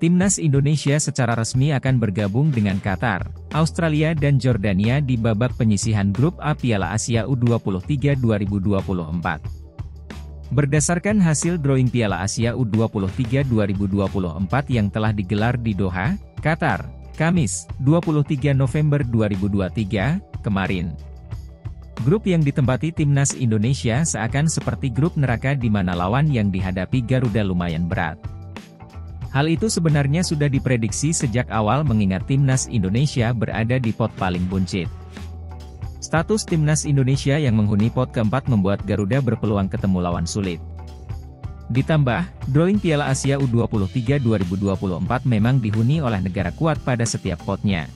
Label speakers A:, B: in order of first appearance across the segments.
A: Timnas Indonesia secara resmi akan bergabung dengan Qatar, Australia dan Jordania di babak penyisihan grup A Piala Asia U23 2024. Berdasarkan hasil drawing Piala Asia U23 2024 yang telah digelar di Doha, Qatar, Kamis, 23 November 2023, kemarin. Grup yang ditempati timnas Indonesia seakan seperti grup neraka di mana lawan yang dihadapi Garuda lumayan berat. Hal itu sebenarnya sudah diprediksi sejak awal mengingat timnas Indonesia berada di pot paling buncit. Status timnas Indonesia yang menghuni pot keempat membuat Garuda berpeluang ketemu lawan sulit. Ditambah, drawing Piala Asia U23 2024 memang dihuni oleh negara kuat pada setiap potnya.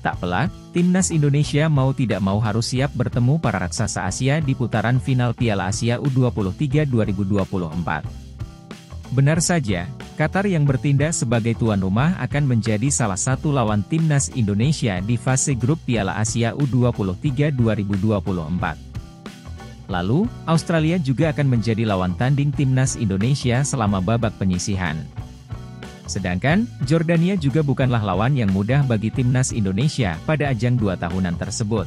A: Tak pelak, timnas Indonesia mau tidak mau harus siap bertemu para raksasa Asia di putaran final Piala Asia U23 2024. Benar saja, Qatar yang bertindak sebagai tuan rumah akan menjadi salah satu lawan timnas Indonesia di fase grup Piala Asia U23 2024. Lalu, Australia juga akan menjadi lawan tanding timnas Indonesia selama babak penyisihan. Sedangkan, Jordania juga bukanlah lawan yang mudah bagi timnas Indonesia pada ajang dua tahunan tersebut.